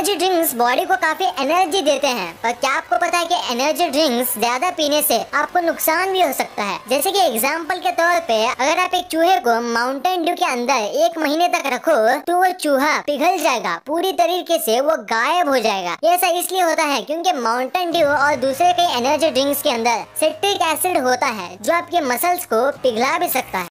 Energy drinks body को काफ़ी energy देते हैं। पर क्या आपको पता है कि एनर्जी ड्रिंक्स ज़्यादा पीने से आपको नुकसान भी हो सकता है? जैसे कि एग्जांपल के तौर पे अगर आप एक चूहे को माउंटेन ड्यू के अंदर एक महीने तक रखो तो वो चूहा पिघल जाएगा, पूरी तरीके से वो गायब हो जाएगा। ऐसा इसलिए होता है क्योंकि माउंटेन ड्यू और दूसरे कई एनर्जी ड्रिंक्स के अंदर सिट्रिक एसिड होता है, जो आपके मसल्स को पिघला भी सकता है।